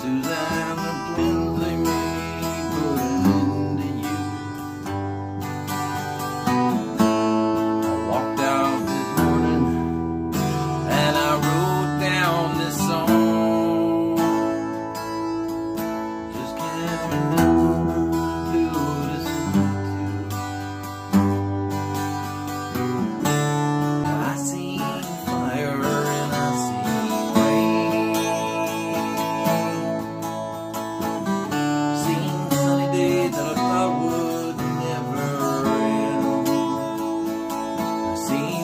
Susanna they put you. I walked out this morning and I wrote down this song. see